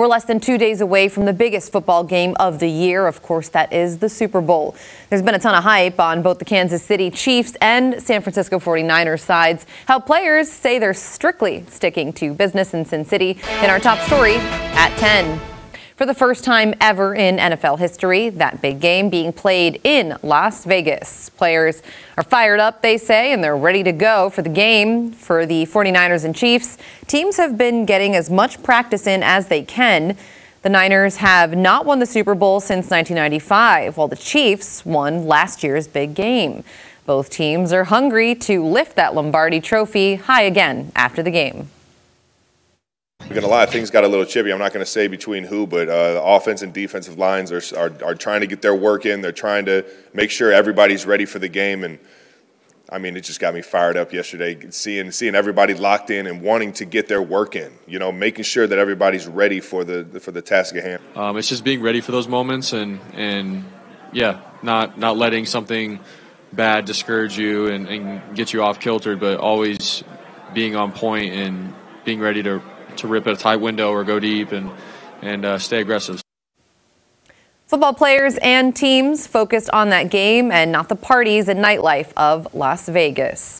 We're less than two days away from the biggest football game of the year. Of course, that is the Super Bowl. There's been a ton of hype on both the Kansas City Chiefs and San Francisco 49ers sides. How players say they're strictly sticking to business in Sin City in our top story at 10. For the first time ever in NFL history, that big game being played in Las Vegas. Players are fired up, they say, and they're ready to go for the game. For the 49ers and Chiefs, teams have been getting as much practice in as they can. The Niners have not won the Super Bowl since 1995, while the Chiefs won last year's big game. Both teams are hungry to lift that Lombardi trophy high again after the game. I'm gonna lie, things got a little chippy. I'm not gonna say between who, but uh, the offense and defensive lines are, are, are trying to get their work in. They're trying to make sure everybody's ready for the game, and I mean, it just got me fired up yesterday. Seeing seeing everybody locked in and wanting to get their work in. You know, making sure that everybody's ready for the for the task at hand. Um, it's just being ready for those moments, and and yeah, not not letting something bad discourage you and, and get you off kilter, but always being on point and being ready to to rip at a tight window or go deep and and uh, stay aggressive. Football players and teams focused on that game and not the parties and nightlife of Las Vegas.